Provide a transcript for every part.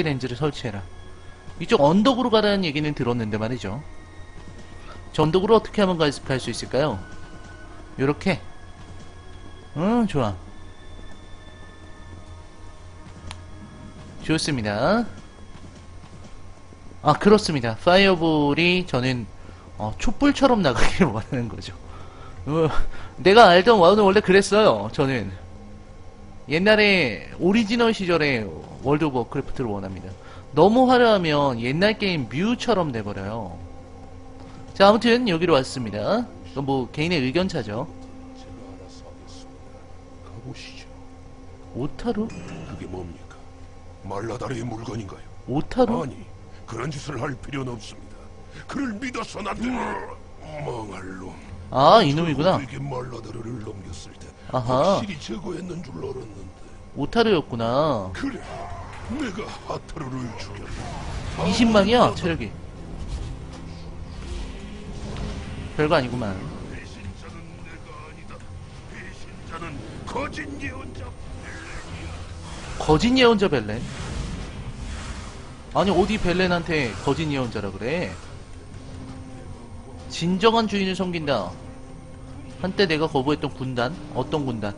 렌즈를 설치해라. 이쪽 언덕으로 가라는 얘기는 들었는데 말이죠. 저 언덕으로 어떻게 하면 갈 수 있을까요? 요렇게. 응, 좋아. 좋습니다. 아, 그렇습니다. 파이어볼이 저는 어, 촛불처럼 나가길 원하는 거죠. 어, 내가 알던 와우는 원래 그랬어요. 저는 옛날에 오리지널 시절에 월드 오브 워크래프트를 원합니다. 너무 화려하면 옛날 게임 뮤처럼 돼버려요. 자, 아무튼 여기로 왔습니다. 뭐 개인의 의견 차죠. 오타루? 그게 뭡니까? 말라다리의 물건인가요? 오타루? 아니, 그런 짓을 할 필요는 없습니다. 그를 믿어서는 안 됩니다. 망할 놈. 아, 이놈이구나. 에게 말라다리를 넘겼을 때 아하. 확실히 제거했는 줄 알았는데 오타루였구나. 그래, 내가 하타루를 죽였다. 20만이야, 체력이. 별거 아니구만. 거짓 예언자. 거짓 예언자 벨렌? 아니, 어디 벨렌한테 거짓 예언자라 그래? 진정한 주인을 섬긴다. 한때 내가 거부했던 군단? 어떤 군단?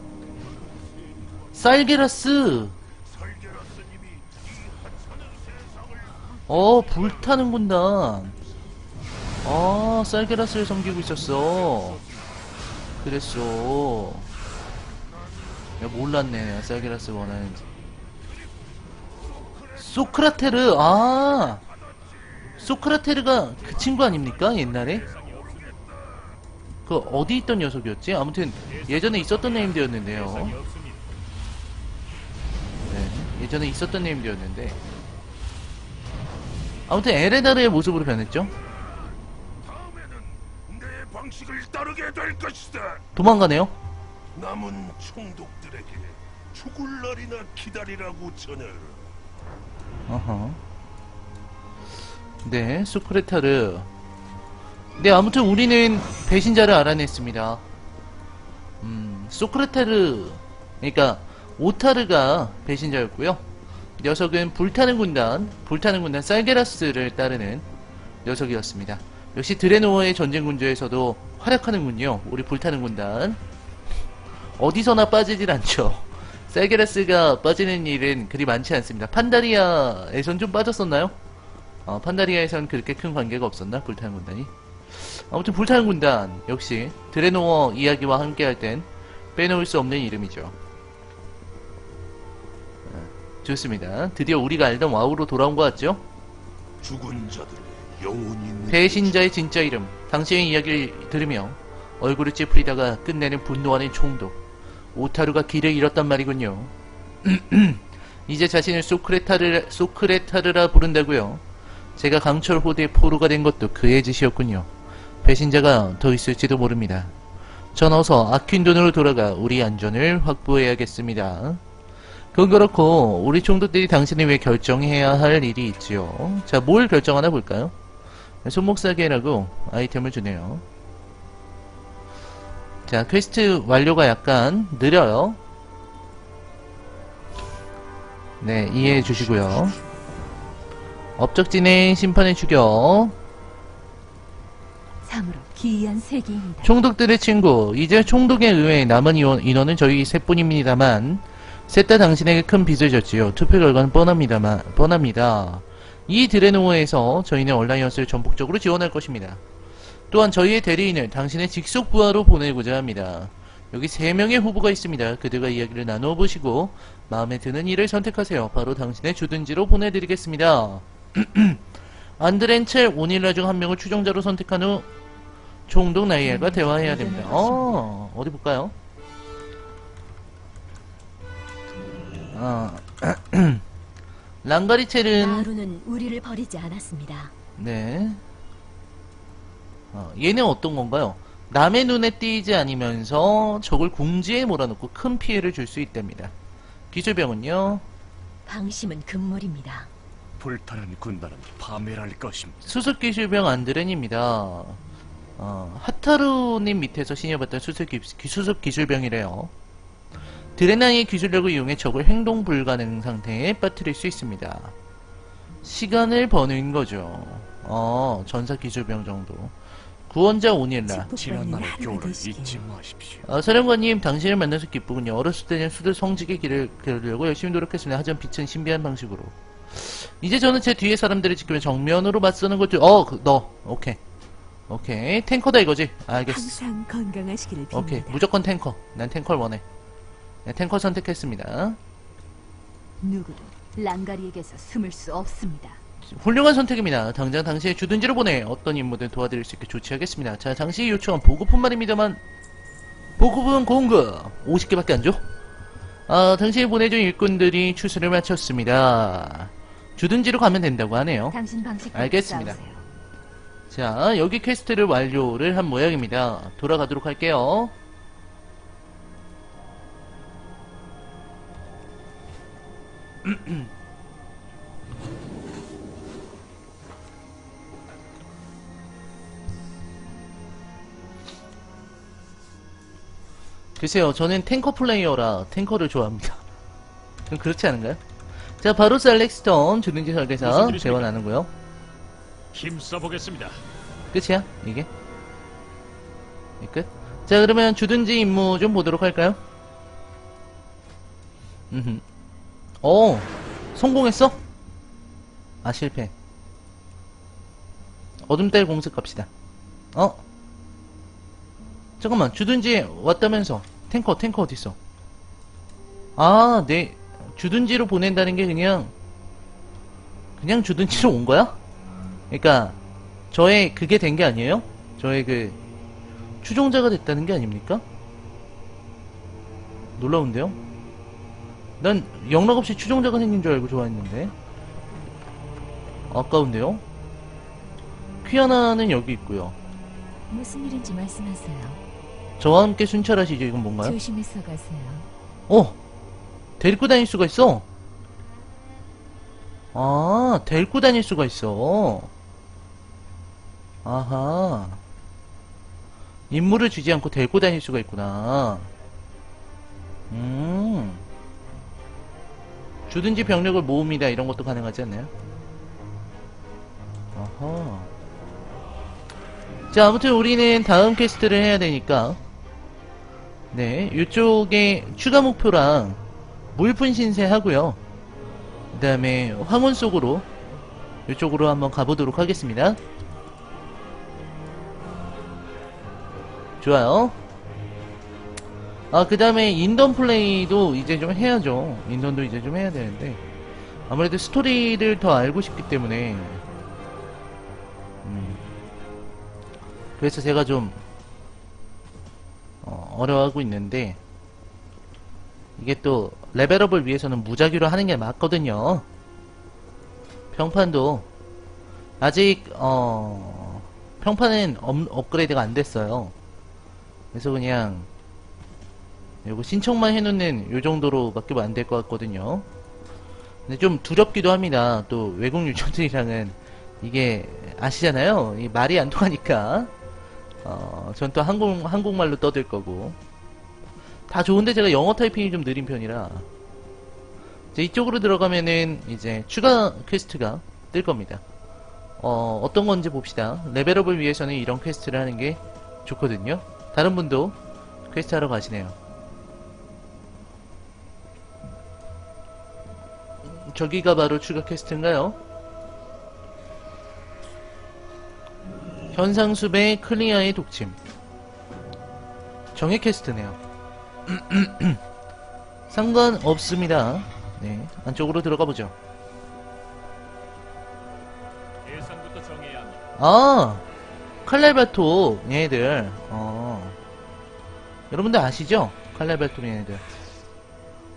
쌀게라스! 어, 불타는 군단. 아, 쌀게라스를 섬기고 있었어. 그랬어. 야, 몰랐네, 내가 쌀게라스 원하는지. 소크라테르, 아! 소크라테르가 그 친구 아닙니까? 옛날에? 그, 어디 있던 녀석이었지? 아무튼, 예전에 있었던 네임드였는데요. 네, 예전에 있었던 네임드였는데. 아무튼 에레나르의 모습으로 변했죠. 도망가네요. 남은 총독들에게 죽을 날이나 기다리라고 전해라. 어허. 네, 소크레타르. 네, 아무튼 우리는 배신자를 알아냈습니다. 음, 소크레타르, 그러니까 오타르가 배신자였고요. 녀석은 불타는 군단, 불타는 군단 쌀게라스를 따르는 녀석이었습니다. 역시 드레노어의 전쟁 군주에서도 활약하는군요. 우리 불타는 군단. 어디서나 빠지질 않죠. 쌀게라스가 빠지는 일은 그리 많지 않습니다. 판다리아에선 좀 빠졌었나요? 어, 판다리아에선 그렇게 큰 관계가 없었나? 불타는 군단이? 아무튼 불타는 군단 역시 드레노어 이야기와 함께 할 땐 빼놓을 수 없는 이름이죠. 어, 좋습니다. 드디어 우리가 알던 와우로 돌아온 것 같죠? 죽은 자들의 영혼이 배신자의 진짜 이름, 당시의 이야기를 들으며 얼굴을 찌푸리다가 끝내는 분노하는 총독. 오타루가 길을 잃었단 말이군요. 이제 자신을 소크레타르, 소크레타르라 부른다고요. 제가 강철 호대의 포로가 된 것도 그의 짓이었군요. 배신자가 더 있을지도 모릅니다. 전 어서 아퀸돈으로 돌아가 우리 안전을 확보해야겠습니다. 그건 그렇고 우리 총독들이 당신을 위해 결정해야 할 일이 있지요. 자, 뭘 결정하나 볼까요? 손목시계라고 아이템을 주네요. 자, 퀘스트 완료가 약간 느려요. 네, 이해해 주시고요. 업적 진행 심판의 추격. 총독들의 친구. 이제 총독에 의해 남은 인원, 인원은 저희 셋뿐입니다만, 셋 다 당신에게 큰 빚을 졌지요. 투표 결과는 뻔합니다만, 뻔합니다. 이 드레노어에서 저희는 얼라이언스를 전폭적으로 지원할 것입니다. 또한 저희의 대리인을 당신의 직속 부하로 보내고자 합니다. 여기 세 명의 후보가 있습니다. 그들과 이야기를 나누어 보시고 마음에 드는 일을 선택하세요. 바로 당신의 주둔지로 보내드리겠습니다. 안드렌첼 오닐라 중 한 명을 추종자로 선택한 후 총독 나이엘과 대화해야 됩니다. 어, 어디 볼까요? 아, 랑가리첼은 나루는 우리를 버리지 않았습니다. 네. 어, 얘는 어떤 건가요? 남의 눈에 띄지 않으면서 적을 궁지에 몰아넣고 큰 피해를 줄 수 있답니다. 기술병은요? 방심은 금물입니다. 불타는 군단은 파멸할 것입니다. 수습 기술병 안드렌입니다. 어, 하타루님 밑에서 신여봤던 수습, 기, 기- 수습 기술병이래요. 드레나이의 기술력을 이용해 적을 행동 불가능 상태에 빠뜨릴 수 있습니다. 시간을 버는 거죠. 어, 전사 기술병 정도. 구원자 오닐라. 지난 날의 교훈을 잊지 마십시오. 어, 사령관님, 당신을 만나서 기쁘군요. 어렸을 때는 수들 성직의 길을 걸으려고 열심히 노력했습니다. 하지만 빛은 신비한 방식으로. 이제 저는 제 뒤에 사람들을 지키며 정면으로 맞서는 거죠. 어, 그, 너. 오케이. 오케이. 탱커다 이거지? 알겠어. 항상 건강하시기를 빕니다. 오케이. 무조건 탱커. 난 탱커를 원해. 네, 탱커 선택했습니다. 누구도 랑가리에게서 숨을 수 없습니다. 훌륭한 선택입니다. 당장 당신의 주둔지로 보내 어떤 임무든 도와드릴 수 있게 조치하겠습니다. 자, 당신이 요청한 보급품 말입니다만 보급은 공급 50개밖에 안 줘? 아, 당신이 보내준 일꾼들이 추수를 마쳤습니다. 주둔지로 가면 된다고 하네요. 당신 방식 알겠습니다. 자, 여기 퀘스트를 완료를 한 모양입니다. 돌아가도록 할게요. 글쎄요, 저는 탱커 플레이어라 탱커를 좋아합니다. 좀 그렇지 않은가요? 자, 바로 셀렉스턴 주둔지 설계사? 대화 나누고요. 힘써 보겠습니다. 끝이야 이게 이 끝. 자 그러면 주둔지 임무 좀 보도록 할까요? 음흠. 어 성공했어? 아 실패. 어둠달 공습 갑시다. 어? 잠깐만 주둔지 왔다면서 탱커 탱커 어딨어? 아, 네 주둔지로 보낸다는 게 그냥 그냥 주둔지로 온 거야? 그러니까 저의 그게 된 게 아니에요? 저의 그 추종자가 됐다는 게 아닙니까? 놀라운데요? 난 영락 없이 추종자가 생긴 줄 알고 좋아했는데 아까운데요? 퀴아나는 여기 있고요 무슨 일인지 말씀하세요. 저와 함께 순찰하시죠 이건 뭔가요? 조심해서 가세요. 어! 데리고 다닐 수가 있어! 아, 데리고 다닐 수가 있어. 아하. 임무를 주지 않고 데리고 다닐 수가 있구나. 음. 주둔지 병력을 모읍니다. 이런 것도 가능하지 않나요? 아하. 자, 아무튼 우리는 다음 퀘스트를 해야 되니까. 네, 이쪽에 추가 목표랑 물품 신청 하고요. 그 다음에 황혼 속으로 이쪽으로 한번 가보도록 하겠습니다. 좋아요. 아, 그 다음에 인던 플레이도 이제 좀 해야죠. 인던도 이제 좀 해야 되는데. 아무래도 스토리를 더 알고 싶기 때문에. 음. 그래서 제가 좀, 어, 어려워하고 있는데. 이게 또, 레벨업을 위해서는 무작위로 하는 게 맞거든요. 평판도, 아직, 어, 평판은 업, 업그레이드가 안 됐어요. 그래서 그냥 요거 신청만 해놓는 요 정도로밖에 안 될 것 같거든요. 근데 좀 두렵기도 합니다. 또 외국 유저들이랑은 이게 아시잖아요. 이 말이 안 통하니까. 어, 전 또 한국 한국말로 떠들 거고. 다 좋은데 제가 영어 타이핑이 좀 느린 편이라. 이제 이쪽으로 들어가면은 이제 추가 퀘스트가 뜰 겁니다. 어, 어떤 건지 봅시다. 레벨업을 위해서는 이런 퀘스트를 하는 게 좋거든요. 다른 분도 퀘스트 하러 가시네요. 저기가 바로 추가 퀘스트인가요? 현상수배 클리어의 독침. 정의 퀘스트네요. 상관없습니다. 네, 안쪽으로 들어가 보죠. 아, 칼날바토 얘네들. 어. 여러분들 아시죠? 칼날바토 얘네들.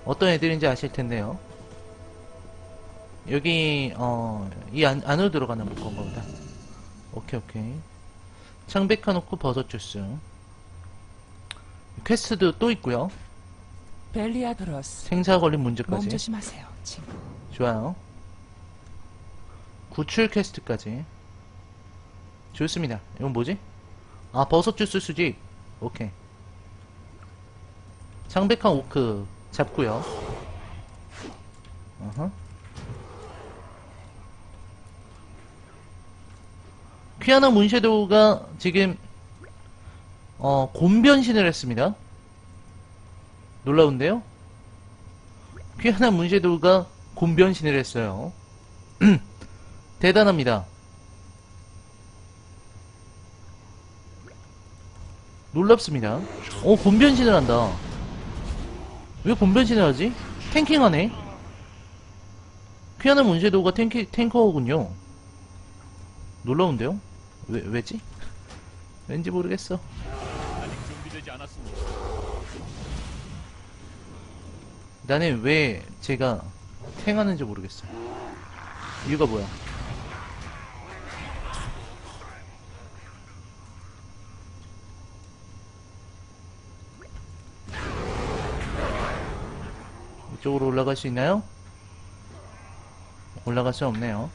어떤 애들인지 아실 텐데요. 여기 어, 이 안, 안으로 들어가는 건가 보다. 오케이, 오케이. 창백한 오크 버섯 주스. 퀘스트도 또 있고요. 벨리아드로스 생사 걸린 몸 문제까지. 조심하세요 친구 좋아요. 구출 퀘스트까지. 좋습니다. 이건 뭐지? 아, 버섯 주스 수집. 오케이. 창백한 오크 잡고요. 어허. 퀴아나 문섀도우가 지금 어 곰변신을 했습니다. 놀라운데요? 퀴아나 문섀도우가 곰변신을 했어요. 대단합니다. 놀랍습니다. 어, 곰변신을 한다. 왜 곰변신을 하지? 탱킹하네? 퀴아나 문섀도우가 탱키, 탱커군요. 놀라운데요? 왜, 왜지? 왠지 모르겠어. 아직 준비되지 않았습니다. 나는 왜 제가 탱하는지 모르겠어요. 이유가 뭐야? 이쪽으로 올라갈 수 있나요? 올라갈 수 없네요.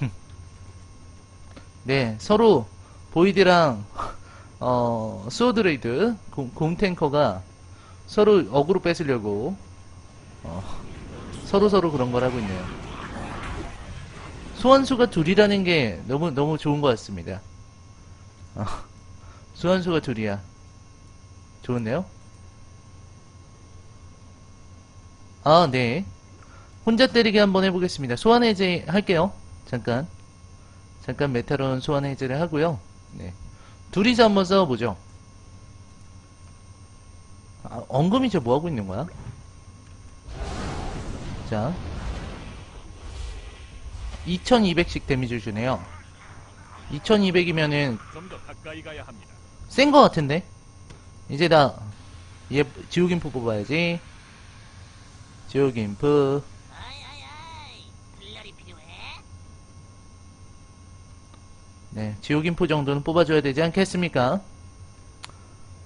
네, 서로 보이드랑 어, 스워드레이드 곰, 곰탱커가 서로 어그로 뺏으려고 어, 서로 서로 그런 걸 하고 있네요. 소환수가 둘이라는 게 너무 너무 좋은 것 같습니다. 어, 소환수가 둘이야. 좋은데요? 아, 네. 혼자 때리기 한번 해보겠습니다. 소환 해제 할게요. 잠깐. 잠깐 메탈론 소환 해제를 하고요. 네. 둘이서 한번 싸워보죠. 아, 엉금이 저 뭐하고 있는 거야? 자. 2200씩 데미지를 주네요. 2200이면은 좀더 가까이 가야 합니다. 센거 같은데? 이제 나, 얘, 지옥인프 뽑아야지. 지옥 인프. 네, 지옥 인프 정도는 뽑아줘야 되지 않겠습니까?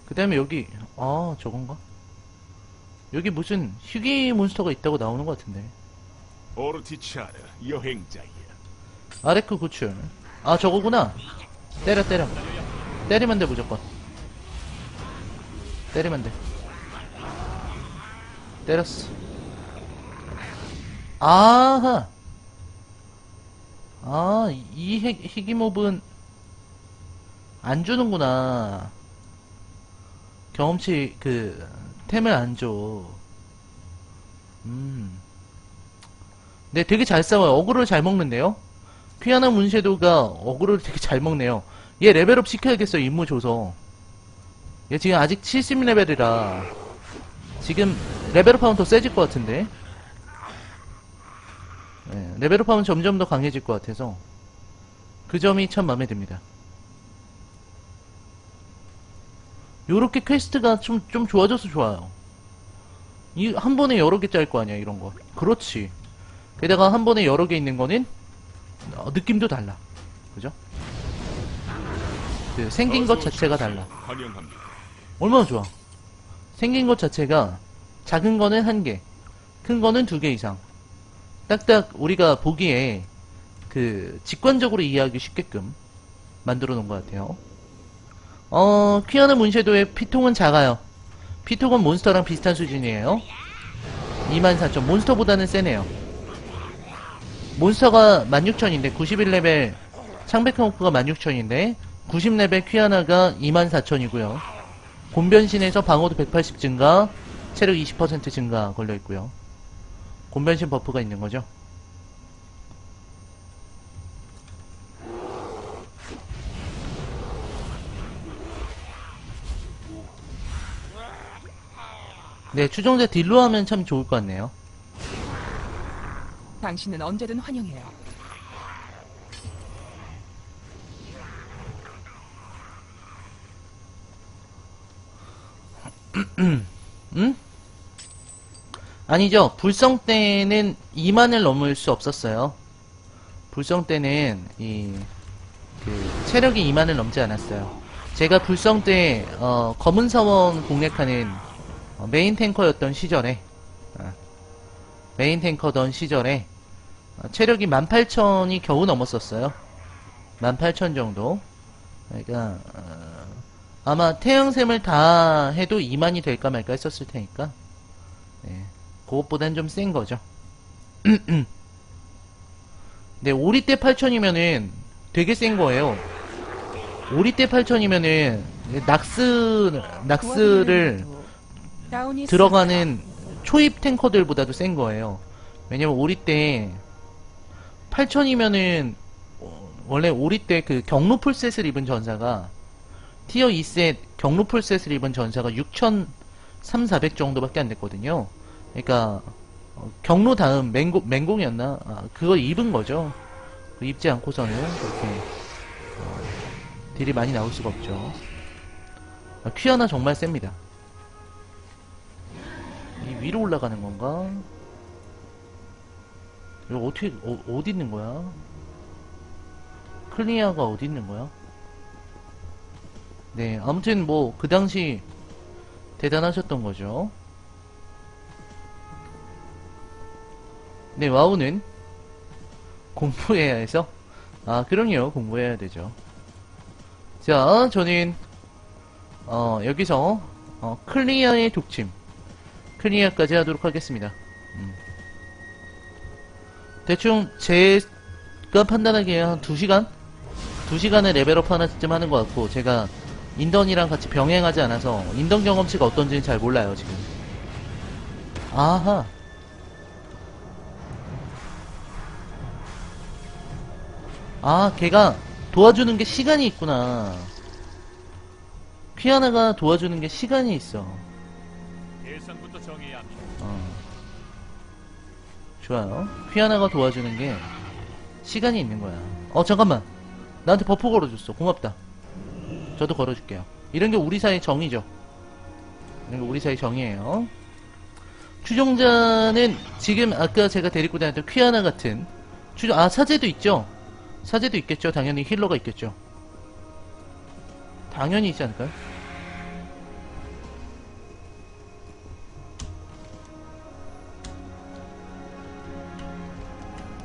그 다음에 여기, 아, 저건가? 여기 무슨 휴기 몬스터가 있다고 나오는 것 같은데. 오르티차르 여행자야. 아레크 구출. 아, 저거구나. 때려, 때려. 때리면 돼, 무조건. 때리면 돼. 때렸어. 아하! 아, 이 희, 희귀몹은 안 주는구나. 경험치, 그, 템을 안 줘. 음. 네, 되게 잘 싸워요. 어그로를 잘 먹는데요? 퀴아나 문섀도가 어그로를 되게 잘 먹네요. 얘 레벨업 시켜야겠어요, 임무 줘서. 얘 지금 아직 70레벨이라. 지금 레벨업 하면 더 세질 것 같은데. 네, 레벨업 하면 점점 더 강해질 것 같아서. 그 점이 참 마음에 듭니다. 요렇게 퀘스트가 좀, 좀 좋아져서 좋아요. 이, 한 번에 여러 개 짤 거 아니야, 이런 거. 그렇지. 게다가 한 번에 여러 개 있는 거는 어, 느낌도 달라. 그죠? 그 생긴 것 자체가 달라. 얼마나 좋아. 생긴 것 자체가 작은 거는 한 개, 큰 거는 두 개 이상. 딱딱 우리가 보기에 그 직관적으로 이해하기 쉽게끔 만들어 놓은 것 같아요. 어, 퀴아나 문섀도의 피통은 작아요. 피통은 몬스터랑 비슷한 수준이에요. 24,000. 몬스터보다는 세네요. 몬스터가 16,000인데 91레벨 창백한 오크가 16,000인데 90레벨 퀴아나가 24,000이고요. 곰변신에서 방어도 180 증가, 체력 20% 증가 걸려 있고요. 곰변신 버프가 있는 거죠. 네, 추종자 딜로 하면 참 좋을 것 같네요. 당신은 언제든 환영해요. 응? 아니죠. 불성 때는 2만을 넘을 수 없었어요. 불성 때는 이, 그, 체력이 2만을 넘지 않았어요. 제가 불성 때, 어, 검은 사원 공략하는 어, 메인 탱커였던 시절에, 어, 메인 탱커던 시절에, 어, 체력이 18,000이 겨우 넘었었어요. 18,000 정도. 그러니까, 어, 아마 태양샘을 다 해도 2만이 될까 말까 했었을 테니까 네, 그것보단 좀센 거죠 네, 오리대 8000이면은 되게 센 거예요. 오리대 8000이면은 낙스, 낙스를 들어가는 초입 탱커들보다도 센 거예요. 왜냐면 오리대 8000이면은 원래 오리대 그 경로 풀셋을 입은 전사가 티어 2셋 경로 풀셋을 입은 전사가 6300, 400 정도밖에 안 됐거든요. 그러니까 어, 경로 다음 맹공, 맹공이었나? 아, 그거 입은 거죠. 그 입지 않고서는 그렇게 어, 딜이 많이 나올 수가 없죠. 아, 퀴어나 정말 셉니다. 이 위로 올라가는 건가? 이거 어떻게 어, 어디 있는 거야? 클리아가 어디 있는 거야? 네, 아무튼 뭐 그 당시 대단하셨던 거죠. 네, 와우는 공부해야 해서 아, 그럼요. 공부해야 되죠. 자, 저는 어, 여기서 어, 클리아의 독침 클리아까지 하도록 하겠습니다. 음. 대충 제가 판단하기에 한 2시간? 2시간에 레벨업 하나쯤 하는 것 같고 제가 인던이랑 같이 병행하지 않아서 인던 경험치가 어떤지는 잘 몰라요 지금 아하 아 걔가 도와주는 게 시간이 있구나 퀴아나가 도와주는 게 시간이 있어 대상부터 정해야 합니다. 어. 좋아요. 퀴아나가 도와주는 게 시간이 있는 거야. 어, 잠깐만. 나한테 버프 걸어줬어. 고맙다. 저도 걸어줄게요. 이런 게 우리 사이 정이죠. 이런 게 우리 사이 정이에요. 추종자는 지금 아까 제가 데리고 다녔던 퀴아나 같은 추종, 아, 사제도 있죠? 사제도 있겠죠. 당연히 힐러가 있겠죠. 당연히 있지 않을까요?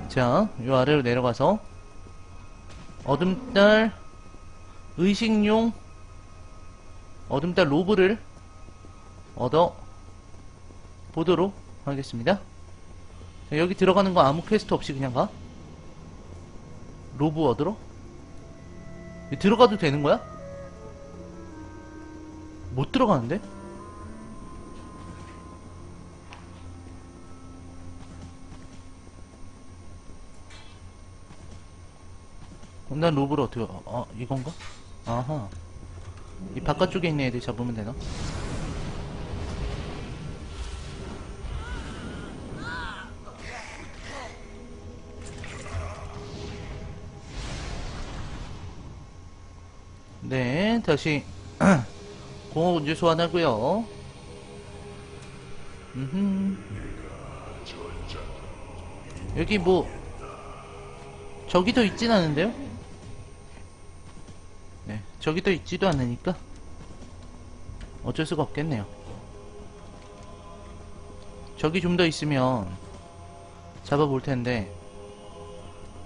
자, 요 아래로 내려가서 어둠달 의식용 어둠달 로브를 얻어 보도록 하겠습니다. 자, 여기 들어가는 거 아무 퀘스트 없이 그냥 가? 로브 얻으러? 들어가도 되는 거야? 못 들어가는데? 난 로브를 어떻게, 어, 어, 이건가? 아하. 이 바깥쪽에 있는 애들 잡으면 되나? 네, 다시 공허 운주 소환하고요. 여기 뭐 적이 더 있진 않은데요? 네, 적이 더 있지도 않으니까 어쩔 수가 없겠네요. 적이 좀 더 있으면 잡아볼 텐데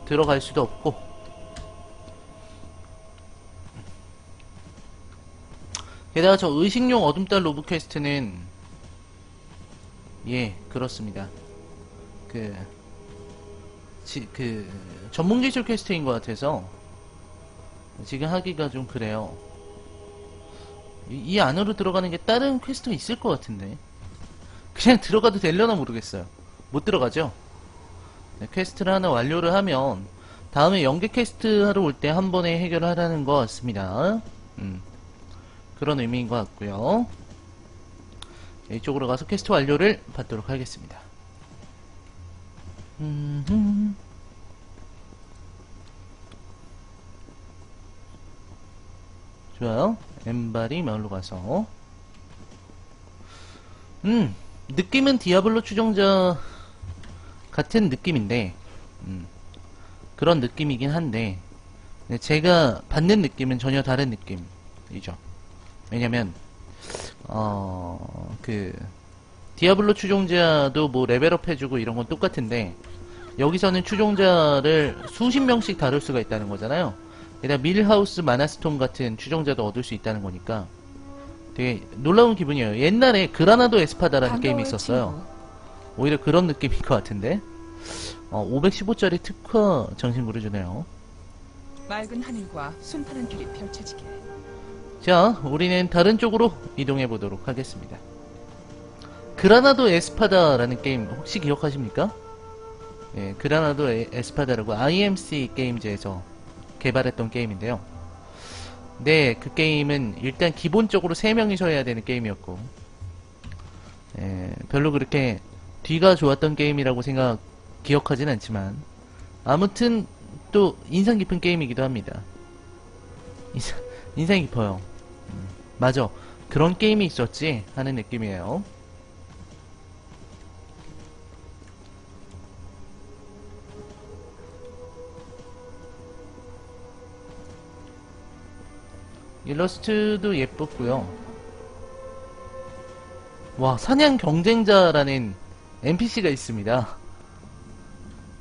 들어갈 수도 없고 게다가 저 의식용 어둠달 로브 퀘스트는 예 그렇습니다. 그 지, 그 전문 기술 퀘스트인 것 같아서 지금 하기가 좀 그래요. 이, 이 안으로 들어가는 게 다른 퀘스트가 있을 것 같은데 그냥 들어가도 되려나 모르겠어요. 못 들어가죠? 네, 퀘스트를 하나 완료를 하면 다음에 연계 퀘스트 하러 올 때 한 번에 해결하라는 것 같습니다. 음, 그런 의미인 것 같고요. 네, 이쪽으로 가서 퀘스트 완료를 받도록 하겠습니다. 음흠. 좋아요. 엠바리 마을로 가서 음 느낌은 디아블로 추종자 같은 느낌인데 음, 그런 느낌이긴 한데 네, 제가 받는 느낌은 전혀 다른 느낌이죠. 왜냐면 어 그 디아블로 추종자도 뭐 레벨업 해주고 이런 건 똑같은데 여기서는 추종자를 수십 명씩 다룰 수가 있다는 거잖아요. 게다가 밀하우스 마나스톰 같은 추종자도 얻을 수 있다는 거니까 되게 놀라운 기분이에요. 옛날에 그라나도 에스파다라는 게임이 있었어요. 오히려 그런 느낌일 것 같은데 어, 515짜리 특화 정신구를 주네요. 맑은 하늘과 순탄한 길이 펼쳐지게. 자, 우리는 다른 쪽으로 이동해 보도록 하겠습니다. 그라나도 에스파다라는 게임 혹시 기억하십니까? 예, 그라나도 에- 에스파다라고 IMC 게임즈에서 개발했던 게임인데요. 네, 그 게임은 일단 기본적으로 3명이서 해야 되는 게임이었고, 예, 별로 그렇게 뒤가 좋았던 게임이라고 생각, 기억하진 않지만, 아무튼 또 인상 깊은 게임이기도 합니다. 인상, 인상이 깊어요. 음, 맞아. 그런 게임이 있었지 하는 느낌이에요. 일러스트도 예뻤고요. 와, 사냥 경쟁자라는 NPC가 있습니다.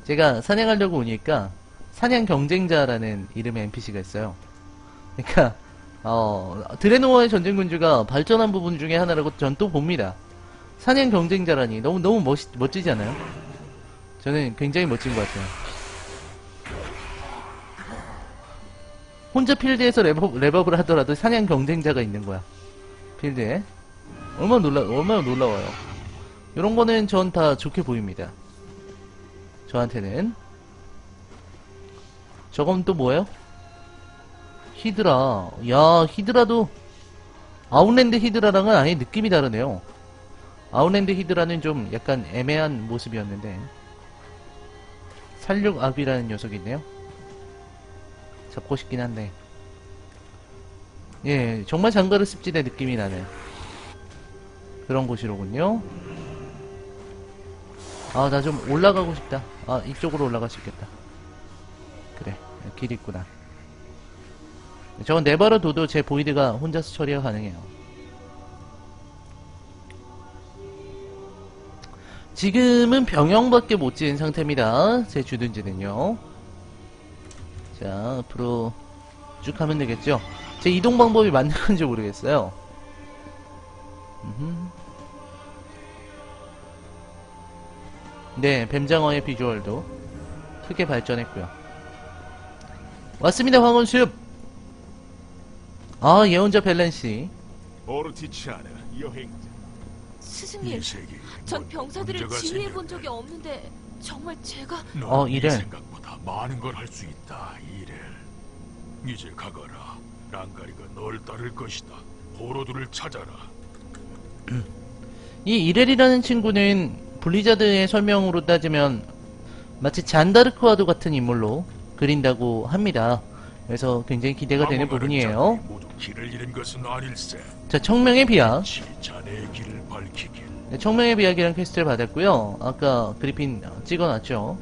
제가 사냥하려고 오니까 사냥 경쟁자라는 이름의 NPC가 있어요. 그러니까 어, 드레노어의 전쟁군주가 발전한 부분 중에 하나라고 전 또 봅니다. 사냥 경쟁자라니 너무 너무 멋 멋지지 않아요? 저는 굉장히 멋진 것 같아요. 혼자 필드에서 렙업, 렙업을 하더라도 사냥 경쟁자가 있는 거야. 필드에. 얼마나 놀라, 얼마나 놀라워요. 이런 거는 전 다 좋게 보입니다. 저한테는. 저건 또 뭐예요? 히드라. 야, 히드라도 아웃랜드 히드라랑은 아예 느낌이 다르네요. 아웃랜드 히드라는 좀 약간 애매한 모습이었는데 살육압이라는 녀석이 있네요. 잡고 싶긴 한데 예, 정말 장가를 습지대 느낌이 나는 그런 곳이로군요. 아, 나 좀 올라가고 싶다. 아, 이쪽으로 올라갈 수 있겠다. 그래, 길 있구나. 저건 네바로 둬도 제 보이드가 혼자서 처리가 가능해요. 지금은 병영밖에 못 지은 상태입니다. 제 주둔지는요. 자, 앞으로 쭉 가면 되겠죠? 제 이동 방법이 맞는 건지 모르겠어요. 네, 뱀장어의 비주얼도 크게 발전했고요. 왔습니다, 황혼숲! 아, 예언자 벨렌씨. 오르티치아나 여행자 스승님, 이 세계 전 병사들을 문제가 지휘해. 본 적이 없는데 정말 제가 넌 어, 네 이래. 생각보다 많은 걸 할 수 있다 이래 이제 가거라 랑가리가 널 따를 것이다 포로들을 찾아라 이 이렐이라는 친구는 블리자드의 설명으로 따지면 마치 잔다르크와도 같은 인물로 그린다고 합니다. 그래서 굉장히 기대가 되는 부분이에요. 길을 잃은 것은 아닐세 자, 청명의 비약. 치 자네의 길을 밝히길 네, 청명의 비약이라는 퀘스트를 받았고요. 아까 그리핀 찍어놨죠.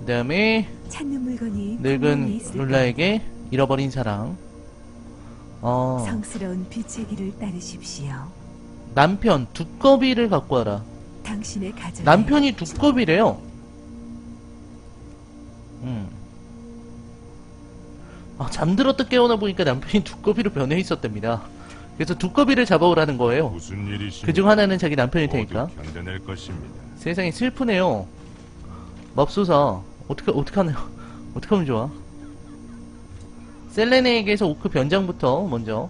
그 다음에 찾는 물건이 늙은 룰라에게 잃어버린 사랑. 어. 성스러운 빛의 길을 따르십시오. 남편 두꺼비를 갖고 와라. 당신의 가정. 남편이 두꺼비래요. 아, 잠들었다 깨어나 보니까 남편이 두꺼비로 변해 있었답니다. 그래서 두꺼비를 잡아오라는 거예요. 그 중 하나는 자기 남편일 테니까. 견뎌낼 것입니다. 세상에 슬프네요. 맙소사. 어떻게, 어떡하나요? 어떡하면 좋아? 셀레네에게서 오크 변장부터 먼저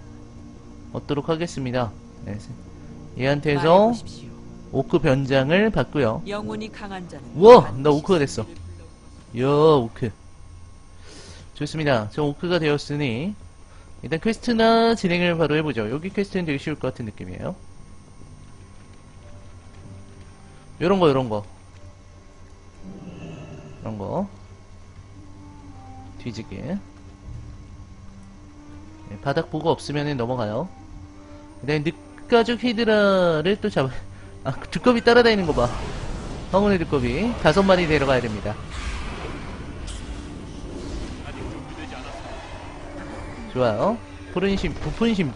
얻도록 하겠습니다. 네. 얘한테서. 오크 변장을 받고요. 영혼이 강한 자는 우와! 나 오크가 됐어. 이야, 오크. 좋습니다. 저 오크가 되었으니, 일단 퀘스트나 진행을 바로 해보죠. 여기 퀘스트는 되게 쉬울 것 같은 느낌이에요. 요런 거, 요런 거. 이런 거. 뒤지기. 네, 바닥 보고 없으면 넘어가요. 그 다음에 늪가죽 히드라를 또 잡아, 아, 두꺼비 따라다니는 거 봐. 황혼의 두꺼비 다섯 마리 데려가야 됩니다. 아직 준비되지 않았습니다. 좋아요. 푸른 심, 부푼 심.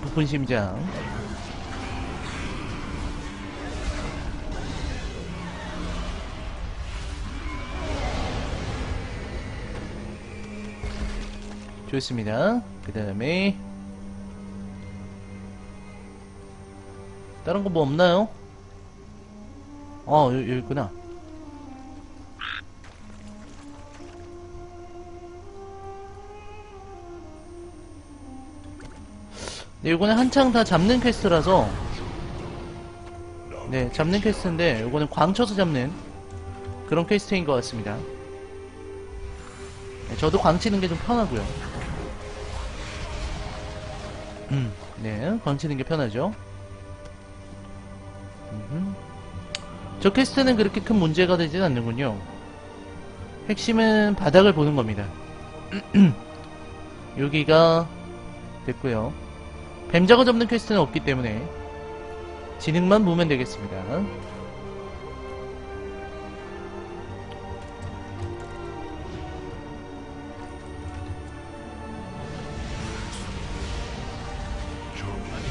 부푼 심장. 좋습니다. 그 다음에 다른 거 뭐 없나요? 어, 여, 여기 있구나. 네, 요거는 한창 다 잡는 퀘스트라서 네, 잡는 퀘스트인데 요거는 광 쳐서 잡는 그런 퀘스트인 것 같습니다. 네, 저도 광 치는 게 좀 편하고요. 음, 네, 광 치는 게 편하죠. 저 퀘스트는 그렇게 큰 문제가 되진 않는군요. 핵심은 바닥을 보는 겁니다. 여기가 됐고요. 뱀장어 잡는 퀘스트는 없기 때문에 진흙만 보면 되겠습니다.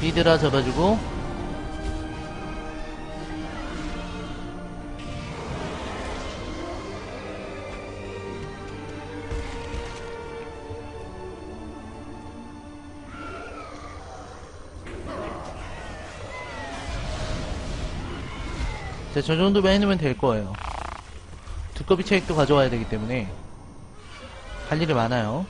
히드라 잡아주고 자, 저 정도만 해놓으면 될 거예요. 두꺼비 체액도 가져와야 되기 때문에 할 일이 많아요.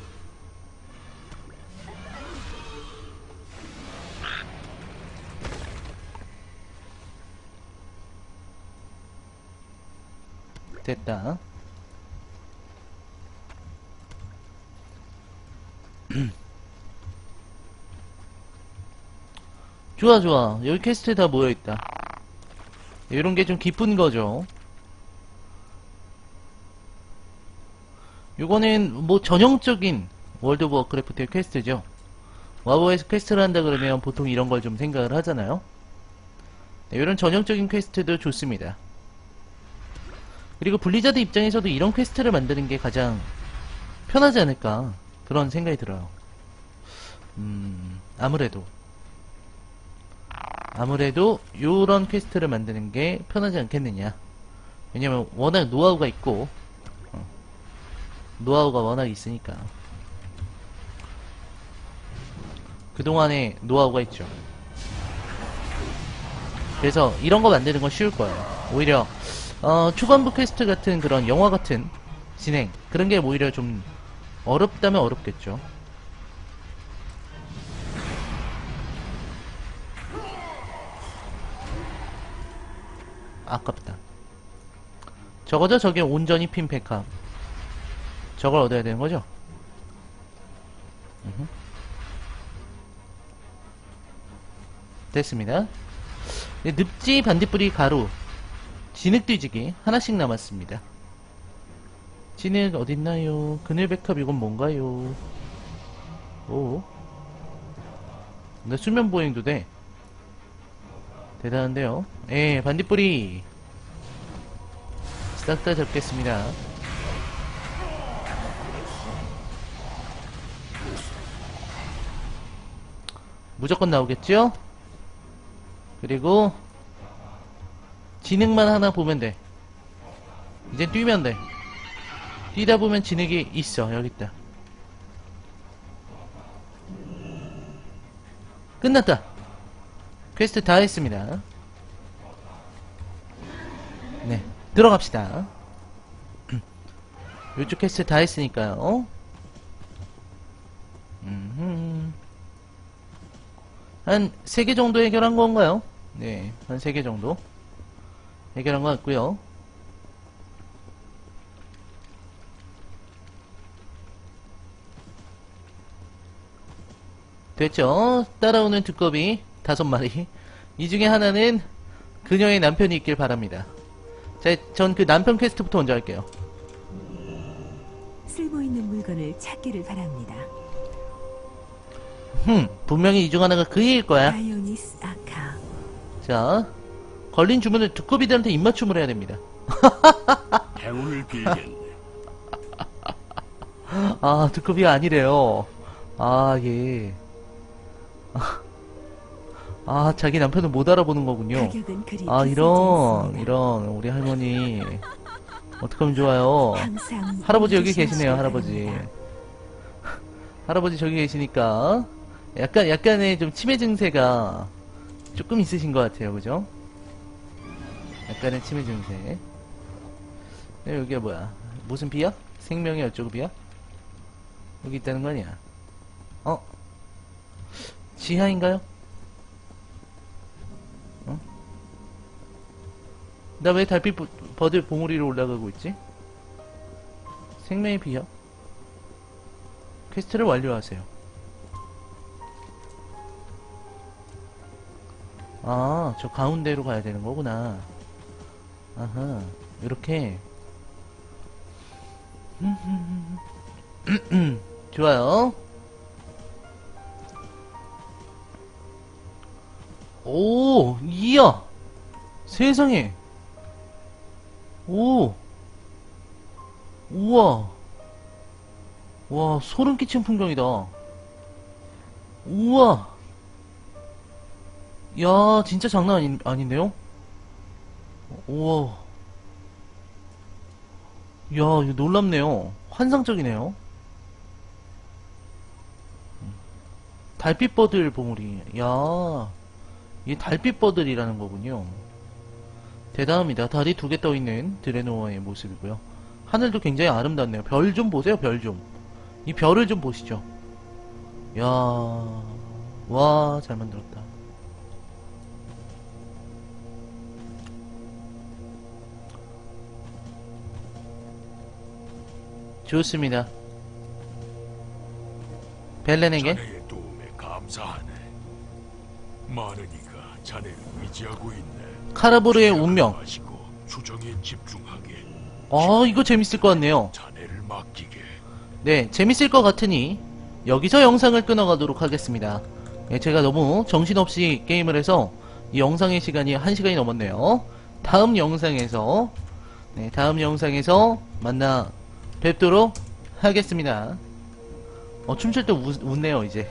됐다. 좋아, 좋아. 여기 퀘스트에 다 모여있다. 이런 게 좀 기쁜 거죠. 요거는 뭐 전형적인 월드 오브 워크래프트의 퀘스트죠. 와우에서 퀘스트를 한다 그러면 보통 이런 걸 좀 생각을 하잖아요. 네, 이런 전형적인 퀘스트도 좋습니다. 그리고 블리자드 입장에서도 이런 퀘스트를 만드는 게 가장 편하지 않을까 그런 생각이 들어요. 음, 아무래도 아무래도 요런 퀘스트를 만드는 게 편하지 않겠느냐. 왜냐면 워낙 노하우가 있고 어, 노하우가 워낙 있으니까 그동안에 노하우가 있죠. 그래서 이런 거 만드는 건 쉬울 거예요. 오히려 어, 초반부 퀘스트 같은 그런 영화 같은 진행 그런 게 오히려 좀 어렵다면 어렵겠죠. 아깝다. 저거죠? 저게 온전히 핀 백합. 저걸 얻어야 되는 거죠? 됐습니다. 네, 늪지 반딧불이 가루 진흙 뒤지기 하나씩 남았습니다. 진흙 어딨나요? 그늘 백합 이건 뭔가요? 오. 나 수면 보행도 돼. 대단한데요. 예, 반딧불이 싹 다 잡겠습니다. 무조건 나오겠죠? 그리고 진흙만 하나 보면 돼. 이제 뛰면 돼. 뛰다 보면 진흙이 있어. 여기 있다. 끝났다. 퀘스트 다 했습니다. 네, 들어갑시다. 요쪽 퀘스트 다 했으니까요. 한 3개 정도 해결한 건가요? 네, 한 3개 정도 해결한 것 같고요. 됐죠? 따라오는 두꺼비 다섯 마리. 이 중에 하나는 그녀의 남편이 있길 바랍니다. 자, 전 그 남편 퀘스트부터 먼저 할게요. 쓸모 있는 물건을 찾기를 바랍니다. 흠, 분명히 이 중 하나가 그일 거야. 다이오니스 아카. 자, 걸린 주문을 두꺼비들한테 입맞춤을 해야 됩니다. 빌겠네. 아, 두꺼비가 아니래요. 아, 예. 아, 자기 남편을 못 알아보는 거군요. 아, 이런. 이런, 우리 할머니. 어떡하면 좋아요. 항상 할아버지 여기 계시네요, 할아버지. 할아버지 저기 계시니까. 약간, 약간의 좀 치매 증세가 조금 있으신 것 같아요, 그죠? 약간의 치매 증세. 네, 여기가 뭐야? 무슨 비야? 생명의 어쩌고 비야? 여기 있다는 거 아니야? 어? 지하인가요? 나 왜 달빛 버- 버들 봉우리로 올라가고 있지? 생명의 비야? 퀘스트를 완료하세요. 아, 저 가운데로 가야 되는 거구나. 아하, 이렇게. 좋아요. 오, 이야! 세상에! 오! 우와! 와, 소름 끼친 풍경이다. 우와! 야, 진짜 장난 아닌, 아닌데요? 우와. 야, 이거 놀랍네요. 환상적이네요. 달빛버들 봉우리. 야, 이게 달빛버들이라는 거군요. 대단합니다. 달이 두개 떠있는 드레노어의 모습이고요. 하늘도 굉장히 아름답네요. 별 좀 보세요, 별 좀. 이 별을 좀 보시죠. 야, 와, 잘 만들었다. 좋습니다. 벨렌에게 자네의 도움에 감사하네. 많으니가 자네를 의지하고 있네. 카라보르의 운명. 아, 이거 재밌을 것 같네요. 네, 재밌을 것 같으니 여기서 영상을 끊어가도록 하겠습니다. 네, 제가 너무 정신없이 게임을 해서 이 영상의 시간이 1시간이 넘었네요. 다음 영상에서 네, 다음 영상에서 만나 뵙도록 하겠습니다. 어, 춤출 때 웃, 웃네요, 이제.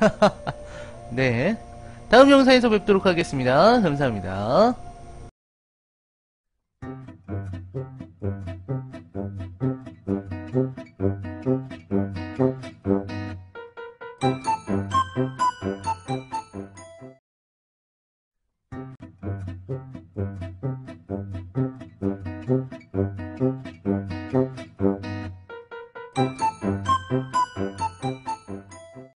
네. 다음 영상에서 뵙도록 하겠습니다. 감사합니다.